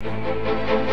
Música